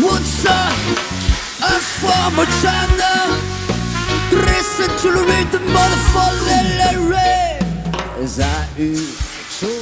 Вудса, Asfa, Machanda, Dresse, Tulurite, Motherfucker, Larry, Zahu, Chou.